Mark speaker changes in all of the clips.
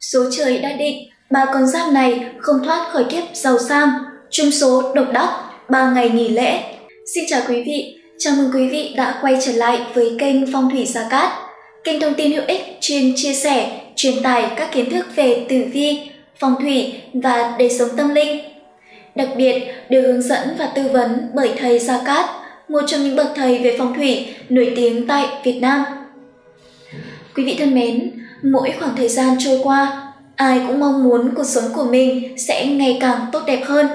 Speaker 1: Số trời đã định, ba con giáp này không thoát khỏi kiếp giàu sang, chung số độc đắc, ba ngày nghỉ lễ. Xin chào quý vị, chào mừng quý vị đã quay trở lại với kênh Phong thủy Gia Cát, kênh thông tin hữu ích chuyên chia sẻ, truyền tải các kiến thức về tử vi, phong thủy và đời sống tâm linh. Đặc biệt được hướng dẫn và tư vấn bởi thầy Gia Cát, một trong những bậc thầy về phong thủy nổi tiếng tại Việt Nam. Quý vị thân mến, mỗi khoảng thời gian trôi qua, ai cũng mong muốn cuộc sống của mình sẽ ngày càng tốt đẹp hơn.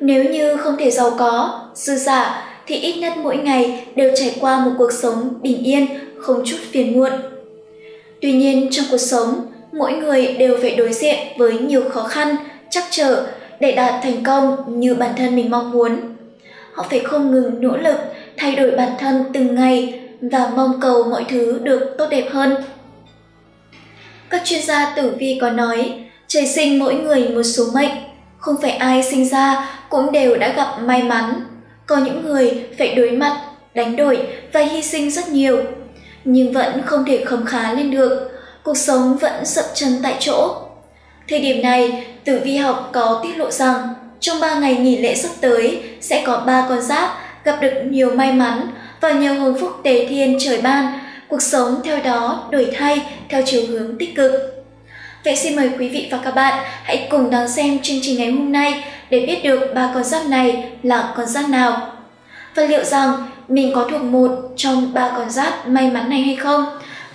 Speaker 1: Nếu như không thể giàu có, dư giả thì ít nhất mỗi ngày đều trải qua một cuộc sống bình yên, không chút phiền muộn. Tuy nhiên trong cuộc sống, mỗi người đều phải đối diện với nhiều khó khăn, chắc trở để đạt thành công như bản thân mình mong muốn. Họ phải không ngừng nỗ lực thay đổi bản thân từng ngày và mong cầu mọi thứ được tốt đẹp hơn. Các chuyên gia tử vi có nói, trời sinh mỗi người một số mệnh, không phải ai sinh ra cũng đều đã gặp may mắn. Có những người phải đối mặt, đánh đổi và hy sinh rất nhiều, nhưng vẫn không thể khấm khá lên được, cuộc sống vẫn sậm chân tại chỗ. Thời điểm này, tử vi học có tiết lộ rằng trong 3 ngày nghỉ lễ sắp tới sẽ có 3 con giáp gặp được nhiều may mắn và nhiều hồn phúc tế thiên trời ban cuộc sống theo đó đổi thay theo chiều hướng tích cực. Vậy xin mời quý vị và các bạn hãy cùng đón xem chương trình ngày hôm nay để biết được ba con giáp này là con giáp nào. Và liệu rằng mình có thuộc một trong ba con giáp may mắn này hay không?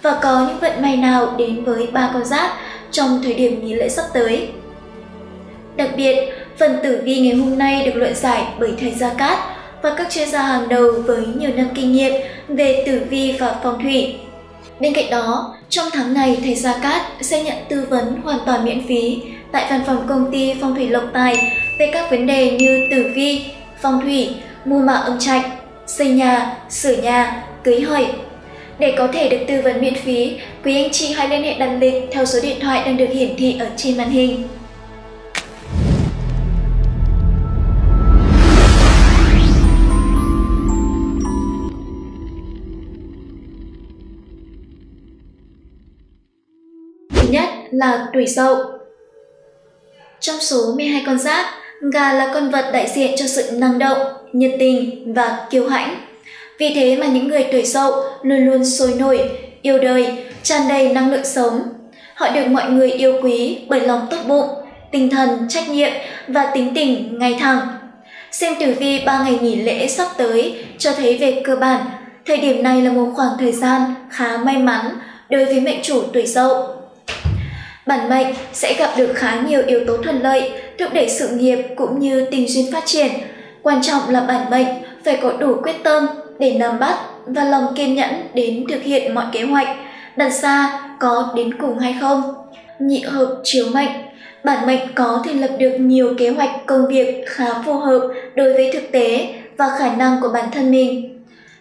Speaker 1: Và có những vận may nào đến với ba con giáp trong thời điểm nghỉ lễ sắp tới? Đặc biệt, phần tử vi ngày hôm nay được luận giải bởi thầy Gia Cát và các chuyên gia hàng đầu với nhiều năm kinh nghiệm về tử vi và phong thủy. Bên cạnh đó, trong tháng này thầy Gia Cát sẽ nhận tư vấn hoàn toàn miễn phí tại văn phòng công ty Phong thủy Lộc Tài về các vấn đề như tử vi, phong thủy, mua mạ âm trạch, xây nhà, sửa nhà, cưới hỏi. Để có thể được tư vấn miễn phí, quý anh chị hãy liên hệ đặt lịch theo số điện thoại đang được hiển thị ở trên màn hình. Là tuổi dậu. Trong số 12 con giáp, gà là con vật đại diện cho sự năng động, nhiệt tình và kiêu hãnh. Vì thế mà những người tuổi dậu luôn luôn sôi nổi, yêu đời, tràn đầy năng lượng sống. Họ được mọi người yêu quý bởi lòng tốt bụng, tinh thần, trách nhiệm và tính tình ngay thẳng. Xem tử vi 3 ngày nghỉ lễ sắp tới cho thấy về cơ bản, thời điểm này là một khoảng thời gian khá may mắn đối với mệnh chủ tuổi dậu Bản mệnh sẽ gặp được khá nhiều yếu tố thuận lợi, thúc đẩy sự nghiệp cũng như tình duyên phát triển. Quan trọng là bản mệnh phải có đủ quyết tâm để nắm bắt và lòng kiên nhẫn đến thực hiện mọi kế hoạch, đặt ra có đến cùng hay không. Nhị hợp chiếu mệnh Bản mệnh có thể lập được nhiều kế hoạch công việc khá phù hợp đối với thực tế và khả năng của bản thân mình.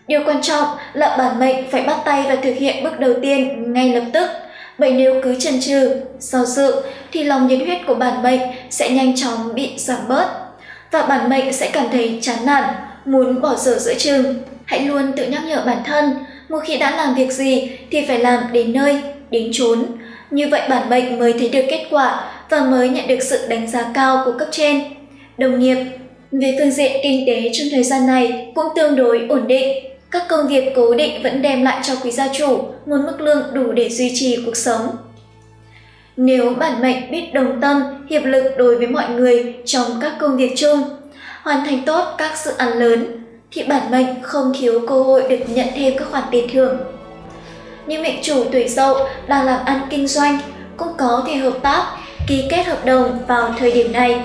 Speaker 1: Điều quan trọng là bản mệnh phải bắt tay và thực hiện bước đầu tiên ngay lập tức – bởi nếu cứ chần chừ, do dự thì lòng nhiệt huyết của bản mệnh sẽ nhanh chóng bị giảm bớt và bản mệnh sẽ cảm thấy chán nản, muốn bỏ dở giữa chừng. Hãy luôn tự nhắc nhở bản thân, một khi đã làm việc gì thì phải làm đến nơi, đến chốn. Như vậy bản mệnh mới thấy được kết quả và mới nhận được sự đánh giá cao của cấp trên. Đồng nghiệp Về phương diện kinh tế trong thời gian này cũng tương đối ổn định, các công việc cố định vẫn đem lại cho quý gia chủ nguồn mức lương đủ để duy trì cuộc sống. Nếu bản mệnh biết đồng tâm, hiệp lực đối với mọi người trong các công việc chung, hoàn thành tốt các dự án lớn, thì bản mệnh không thiếu cơ hội được nhận thêm các khoản tiền thưởng. Những mệnh chủ tuổi dậu đang làm ăn kinh doanh cũng có thể hợp tác, ký kết hợp đồng vào thời điểm này.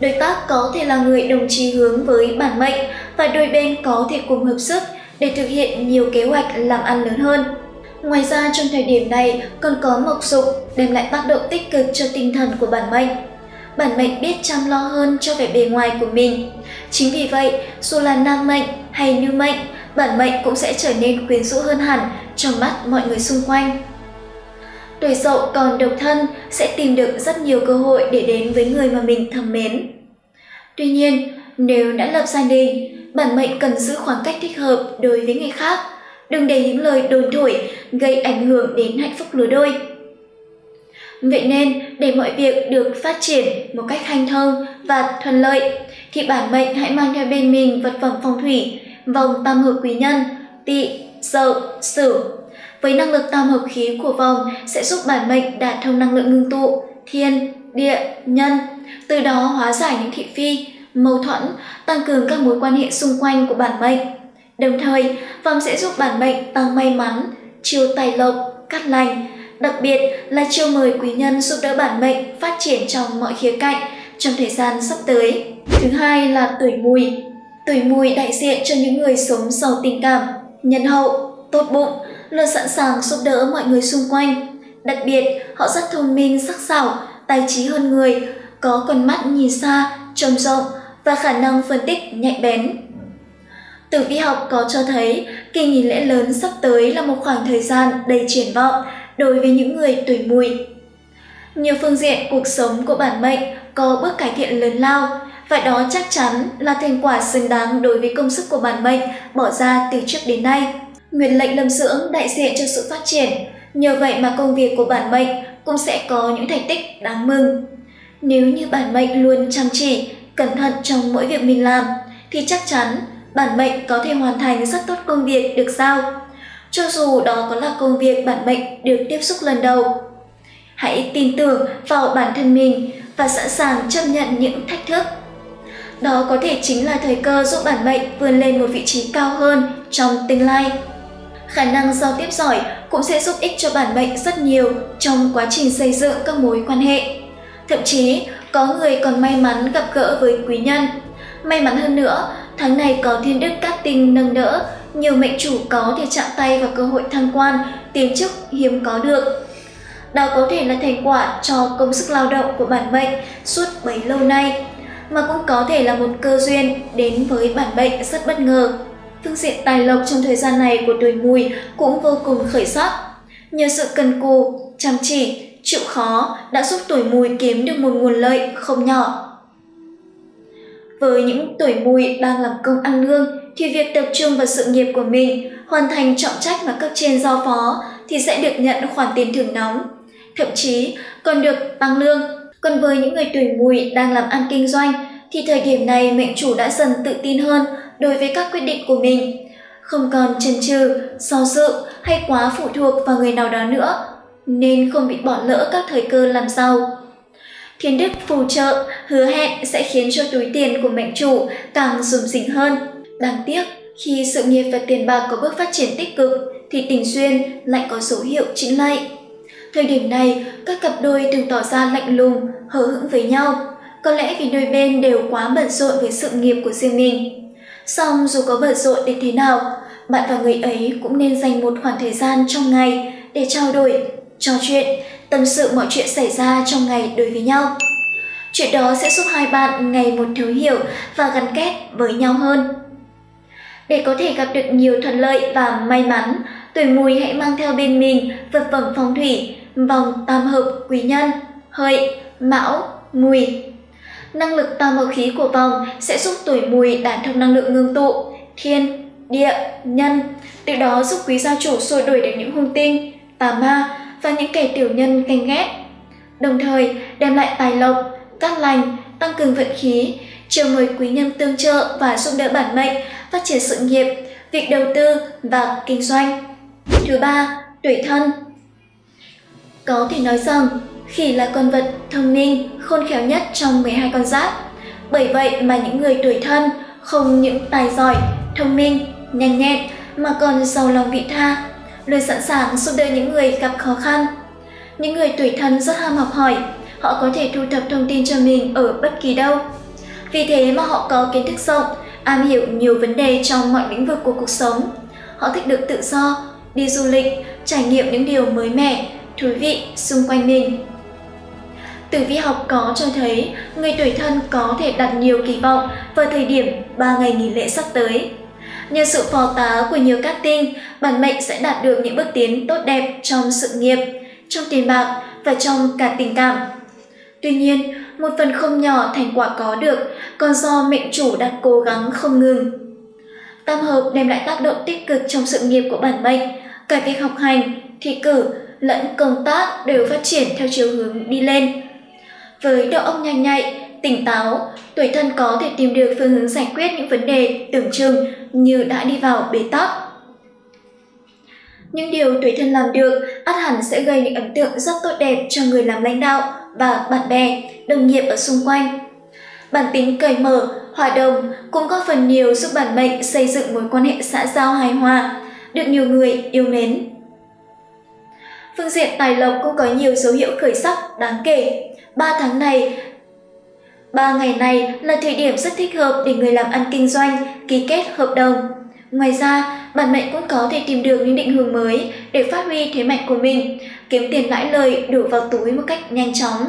Speaker 1: Đối tác có thể là người đồng chí hướng với bản mệnh và đôi bên có thể cùng hợp sức để thực hiện nhiều kế hoạch làm ăn lớn hơn. Ngoài ra trong thời điểm này còn có mộc dục đem lại tác động tích cực cho tinh thần của bản mệnh. Bản mệnh biết chăm lo hơn cho vẻ bề ngoài của mình. Chính vì vậy, dù là nam mệnh hay nữ mệnh, bản mệnh cũng sẽ trở nên quyến rũ hơn hẳn trong mắt mọi người xung quanh. Tuổi dậu còn độc thân sẽ tìm được rất nhiều cơ hội để đến với người mà mình thầm mến. Tuy nhiên, nếu đã lập gia đình, bản mệnh cần giữ khoảng cách thích hợp đối với người khác, đừng để những lời đồn thổi gây ảnh hưởng đến hạnh phúc lứa đôi. Vậy nên, để mọi việc được phát triển một cách hanh thông và thuận lợi, thì bản mệnh hãy mang theo bên mình vật phẩm phong thủy, vòng tam hợp quý nhân, tỵ, dậu, sửu. Với năng lực tam hợp khí của vòng sẽ giúp bản mệnh đạt thông năng lượng ngưng tụ, thiên, địa, nhân, từ đó hóa giải những thị phi, mâu thuẫn, tăng cường các mối quan hệ xung quanh của bản mệnh. Đồng thời, vòng sẽ giúp bản mệnh tăng may mắn, chiêu tài lộc, cát lành, đặc biệt là chiêu mời quý nhân giúp đỡ bản mệnh phát triển trong mọi khía cạnh trong thời gian sắp tới. Thứ hai là tuổi mùi. Tuổi mùi đại diện cho những người sống giàu tình cảm, nhân hậu, tốt bụng, luôn sẵn sàng giúp đỡ mọi người xung quanh. Đặc biệt, họ rất thông minh, sắc sảo, tài trí hơn người, có con mắt nhìn xa, trông rộng và khả năng phân tích nhạy bén. Tử vi học có cho thấy kỳ nghỉ lễ lớn sắp tới là một khoảng thời gian đầy triển vọng đối với những người tuổi mùi. Nhiều phương diện cuộc sống của bản mệnh có bước cải thiện lớn lao và đó chắc chắn là thành quả xứng đáng đối với công sức của bản mệnh bỏ ra từ trước đến nay. Nguyệt lệnh lâm dưỡng đại diện cho sự phát triển, nhờ vậy mà công việc của bản mệnh cũng sẽ có những thành tích đáng mừng. Nếu như bản mệnh luôn chăm chỉ, cẩn thận trong mỗi việc mình làm, thì chắc chắn bản mệnh có thể hoàn thành rất tốt công việc được giao. Cho dù đó có là công việc bản mệnh được tiếp xúc lần đầu. Hãy tin tưởng vào bản thân mình và sẵn sàng chấp nhận những thách thức. Đó có thể chính là thời cơ giúp bản mệnh vươn lên một vị trí cao hơn trong tương lai. Khả năng giao tiếp giỏi cũng sẽ giúp ích cho bản mệnh rất nhiều trong quá trình xây dựng các mối quan hệ. Thậm chí, có người còn may mắn gặp gỡ với quý nhân. May mắn hơn nữa, tháng này có thiên đức cát tinh nâng đỡ, nhiều mệnh chủ có thể chạm tay vào cơ hội thăng quan, tiến chức hiếm có được. Đó có thể là thành quả cho công sức lao động của bản mệnh suốt bấy lâu nay, mà cũng có thể là một cơ duyên đến với bản mệnh rất bất ngờ. Phương diện tài lộc trong thời gian này của tuổi mùi cũng vô cùng khởi sắc. Nhờ sự cần cù, chăm chỉ, chịu khó đã giúp tuổi mùi kiếm được một nguồn lợi không nhỏ. Với những tuổi mùi đang làm công ăn lương thì việc tập trung vào sự nghiệp của mình, hoàn thành trọng trách mà cấp trên giao phó thì sẽ được nhận khoản tiền thưởng nóng, thậm chí còn được tăng lương. Còn với những người tuổi mùi đang làm ăn kinh doanh thì thời điểm này mệnh chủ đã dần tự tin hơn đối với các quyết định của mình, không còn chần chừ, do dự hay quá phụ thuộc vào người nào đó nữa, nên không bị bỏ lỡ các thời cơ làm giàu. Thiên đức phù trợ, hứa hẹn sẽ khiến cho túi tiền của mệnh chủ càng rủng rỉnh hơn. Đáng tiếc, khi sự nghiệp và tiền bạc có bước phát triển tích cực, thì tình duyên lại có dấu hiệu chững lại. Thời điểm này, các cặp đôi thường tỏ ra lạnh lùng, hờ hững với nhau, có lẽ vì đôi bên đều quá bận rộn với sự nghiệp của riêng mình. Song dù có bận rộn đến thế nào, bạn và người ấy cũng nên dành một khoảng thời gian trong ngày để trao đổi, trò chuyện, tâm sự mọi chuyện xảy ra trong ngày đối với nhau. Chuyện đó sẽ giúp hai bạn ngày một thấu hiểu và gắn kết với nhau hơn. Để có thể gặp được nhiều thuận lợi và may mắn, tuổi mùi hãy mang theo bên mình vật phẩm phong thủy, vòng tam hợp quý nhân, hợi, mão, mùi. Năng lực tam hợp khí của vòng sẽ giúp tuổi mùi đạt thông năng lượng ngưng tụ, thiên, địa, nhân, từ đó giúp quý gia chủ xua đuổi được những hung tinh, tà ma và những kẻ tiểu nhân canh ghét. Đồng thời đem lại tài lộc, cát lành, tăng cường vận khí, chiều mời quý nhân tương trợ và giúp đỡ bản mệnh phát triển sự nghiệp, việc đầu tư và kinh doanh. Thứ ba, tuổi thân. Có thể nói rằng, khỉ là con vật thông minh, khôn khéo nhất trong 12 con giáp. Bởi vậy mà những người tuổi thân không những tài giỏi, thông minh, nhanh nhẹn mà còn giàu lòng vị tha, luôn sẵn sàng giúp đỡ những người gặp khó khăn. Những người tuổi thân rất ham học hỏi, họ có thể thu thập thông tin cho mình ở bất kỳ đâu. Vì thế mà họ có kiến thức rộng, am hiểu nhiều vấn đề trong mọi lĩnh vực của cuộc sống. Họ thích được tự do, đi du lịch, trải nghiệm những điều mới mẻ, thú vị xung quanh mình. Tử vi học có cho thấy người tuổi thân có thể đặt nhiều kỳ vọng vào thời điểm 3 ngày nghỉ lễ sắp tới. Nhờ sự phò tá của nhiều cát tinh, bản mệnh sẽ đạt được những bước tiến tốt đẹp trong sự nghiệp, trong tiền bạc và trong cả tình cảm. Tuy nhiên, một phần không nhỏ thành quả có được còn do mệnh chủ đặt cố gắng không ngừng. Tam hợp đem lại tác động tích cực trong sự nghiệp của bản mệnh, cả việc học hành, thi cử, lẫn công tác đều phát triển theo chiều hướng đi lên. Với đầu óc nhanh nhạy, tỉnh táo, tuổi thân có thể tìm được phương hướng giải quyết những vấn đề tưởng chừng như đã đi vào bế tắc. Những điều tuổi thân làm được ắt hẳn sẽ gây những ấn tượng rất tốt đẹp cho người làm lãnh đạo và bạn bè, đồng nghiệp ở xung quanh. Bản tính cởi mở, hòa đồng cũng có phần nhiều giúp bản mệnh xây dựng mối quan hệ xã giao hài hòa, được nhiều người yêu mến. Phương diện tài lộc cũng có nhiều dấu hiệu khởi sắc đáng kể. Ba tháng này Ba ngày này là thời điểm rất thích hợp để người làm ăn kinh doanh, ký kết hợp đồng. Ngoài ra, bản mệnh cũng có thể tìm được những định hướng mới để phát huy thế mạnh của mình, kiếm tiền lãi lời đổ vào túi một cách nhanh chóng.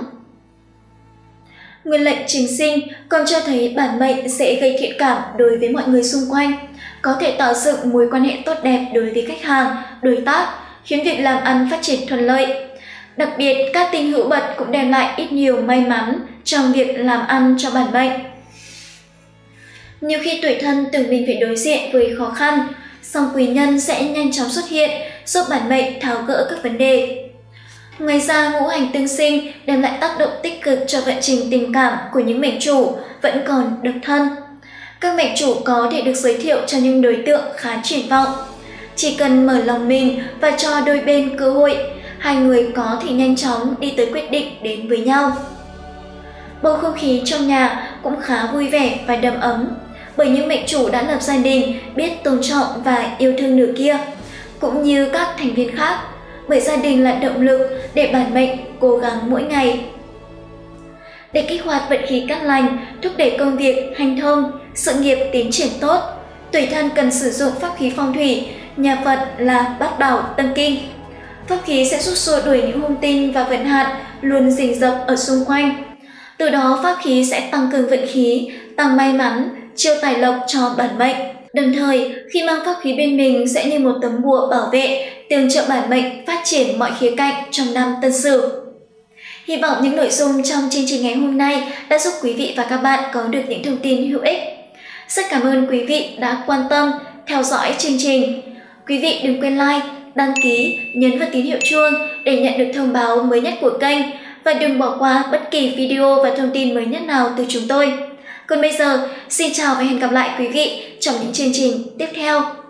Speaker 1: Nguyên lệnh trình sinh còn cho thấy bản mệnh sẽ gây thiện cảm đối với mọi người xung quanh, có thể tạo dựng mối quan hệ tốt đẹp đối với khách hàng, đối tác, khiến việc làm ăn phát triển thuận lợi. Đặc biệt, các tình hữu bật cũng đem lại ít nhiều may mắn trong việc làm ăn cho bản mệnh. Nhiều khi tuổi thân tưởng mình phải đối diện với khó khăn, song quý nhân sẽ nhanh chóng xuất hiện, giúp bản mệnh tháo gỡ các vấn đề. Ngoài ra, ngũ hành tương sinh đem lại tác động tích cực cho vận trình tình cảm của những mệnh chủ vẫn còn độc thân. Các mệnh chủ có thể được giới thiệu cho những đối tượng khá triển vọng. Chỉ cần mở lòng mình và cho đôi bên cơ hội, hai người có thể nhanh chóng đi tới quyết định đến với nhau. Bầu không khí trong nhà cũng khá vui vẻ và đầm ấm, bởi những mệnh chủ đã lập gia đình biết tôn trọng và yêu thương nửa kia, cũng như các thành viên khác, bởi gia đình là động lực để bản mệnh cố gắng mỗi ngày. Để kích hoạt vận khí cát lành, thúc đẩy công việc hành thông, sự nghiệp tiến triển tốt, tuổi thân cần sử dụng pháp khí phong thủy, nhà Phật là bát bảo tâm kinh. Pháp khí sẽ giúp xua đuổi những hung tinh và vận hạn luôn rình rập ở xung quanh. Từ đó pháp khí sẽ tăng cường vận khí, tăng may mắn, chiêu tài lộc cho bản mệnh. Đồng thời, khi mang pháp khí bên mình sẽ như một tấm bùa bảo vệ, tương trợ bản mệnh phát triển mọi khía cạnh trong năm tân sửu. Hy vọng những nội dung trong chương trình ngày hôm nay đã giúp quý vị và các bạn có được những thông tin hữu ích. Rất cảm ơn quý vị đã quan tâm, theo dõi chương trình. Quý vị đừng quên like, đăng ký, nhấn vào tín hiệu chuông để nhận được thông báo mới nhất của kênh và đừng bỏ qua bất kỳ video và thông tin mới nhất nào từ chúng tôi. Còn bây giờ, xin chào và hẹn gặp lại quý vị trong những chương trình tiếp theo.